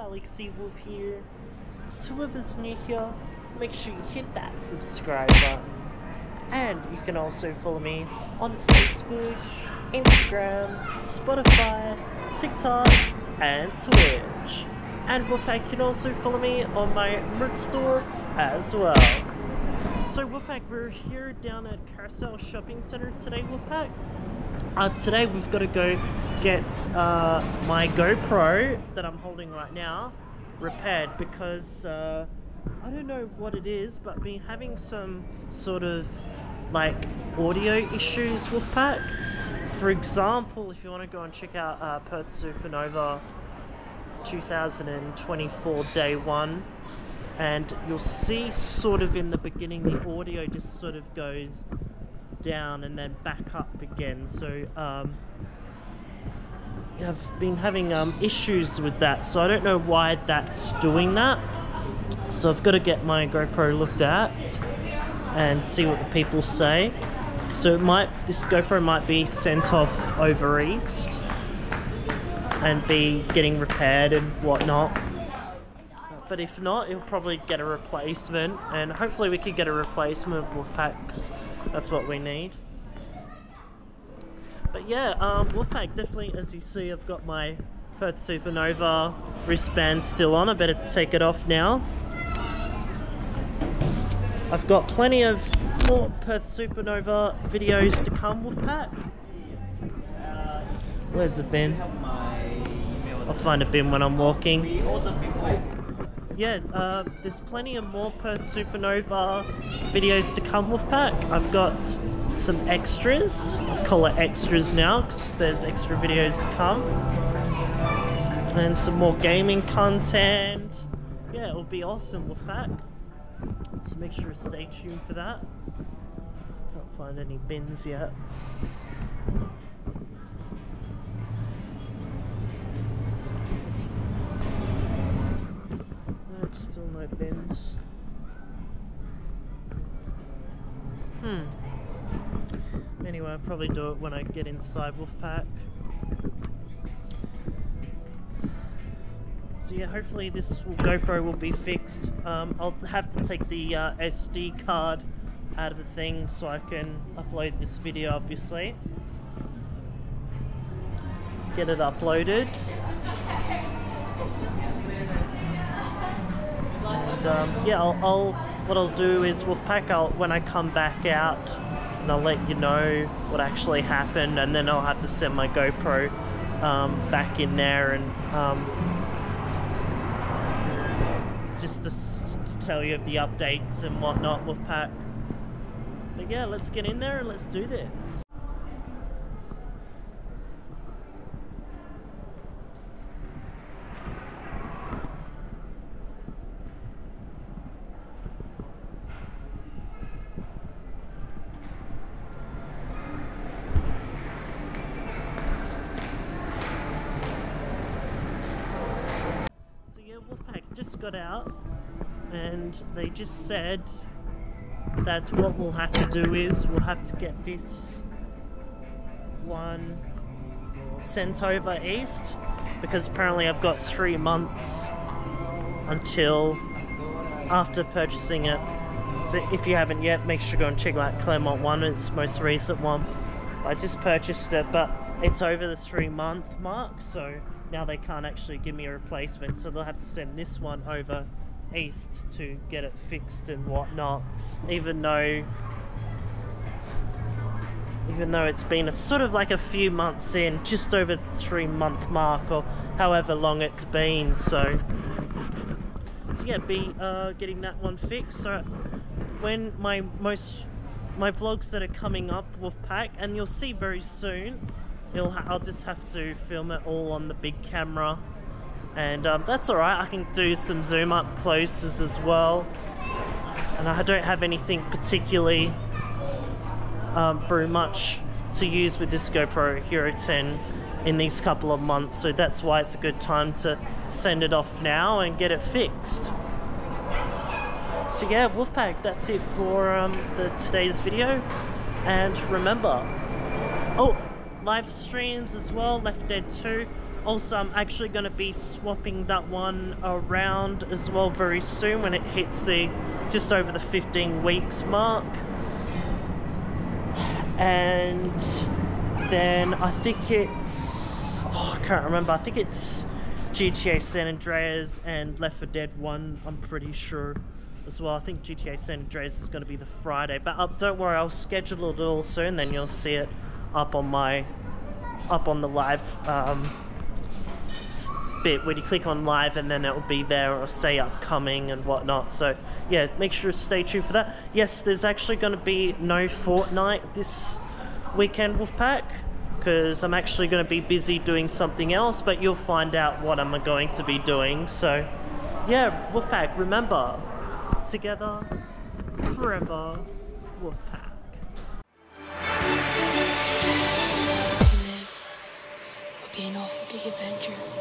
Walaxy Wolf here. To whoever's new here, make sure you hit that subscribe button. And you can also follow me on Facebook, Instagram, Spotify, TikTok, and Twitch. And Wolfpack can also follow me on my merch store as well. So Wolfpack, we're here down at Carousel Shopping Center today, Wolfpack. Uh, today we've got to go get uh, my GoPro that I'm holding right now repaired because uh, I don't know what it is, but been having some sort of like audio issues Wolfpack. For example, if you want to go and check out uh, Perth Supernova 2024 day one, and you'll see sort of in the beginning the audio just sort of goes down and then back up again. So um, I've been having um, issues with that, so I don't know why that's doing that. So I've got to get my GoPro looked at and see what the people say. So it might this GoPro might be sent off over east and be getting repaired and whatnot. But if not, it'll probably get a replacement, and hopefully we could get a replacement Wolfpack because that's what we need. But yeah, um, Wolfpack definitely, as you see, I've got my Perth Supernova wristband still on. I better take it off now. I've got plenty of more Perth Supernova videos to come, Wolfpack. Where's the bin? I'll find a bin when I'm walking yeah, uh, there's plenty of more Perth Supernova videos to come, with Wolfpack. I've got some extras. I call it extras now because there's extra videos to come. And some more gaming content. Yeah, it'll be awesome, with Wolfpack. So make sure to stay tuned for that. Can't find any bins yet. Hmm. Anyway, I'll probably do it when I get inside Wolfpack. So yeah, hopefully this GoPro will be fixed. Um, I'll have to take the uh, SD card out of the thing so I can upload this video obviously. Get it uploaded. And um, yeah, I'll, I'll, what I'll do is we'll pack out when I come back out and I'll let you know what actually happened and then I'll have to send my GoPro um, back in there and um, just to, to, tell you the updates and whatnot Wolfpack. But yeah, let's get in there and let's do this. just got out and they just said that what we'll have to do is we'll have to get this one sent over east because apparently I've got three months until after purchasing it. So if you haven't yet, make sure to go and check out Claremont one, it's most recent one. I just purchased it, but it's over the three month mark, so now they can't actually give me a replacement, so they'll have to send this one over east to get it fixed and whatnot. Even though, even though it's been a, sort of like a few months in, just over the three month mark or however long it's been. So, so yeah, be uh, getting that one fixed. So when my most my vlogs that are coming up with Pack, and you'll see very soon It'll I'll just have to film it all on the big camera. And um, that's alright I can do some zoom up closes as well. And I don't have anything particularly um, very much to use with this GoPro Hero 10 in these couple of months. So that's why it's a good time to send it off now and get it fixed. So yeah Wolfpack that's it for um, the today's video. And remember oh live streams as well, Left Dead 2. Also, I'm actually going to be swapping that one around as well very soon when it hits the just over the 15 weeks mark. And then I think it's oh, I can't remember. I think it's GTA San Andreas and Left 4 Dead 1. I'm pretty sure as well. I think GTA San Andreas is going to be the Friday, but uh, don't worry, I'll schedule it all soon. Then you'll see it up on my up on the live um, bit. When you click on live and then it will be there or say upcoming and whatnot. So yeah make sure to stay tuned for that. Yes there's actually going to be no Fortnite this weekend Wolfpack because I'm actually going to be busy doing something else but you'll find out what I'm going to be doing. So yeah Wolfpack remember together forever Wolfpack adventure.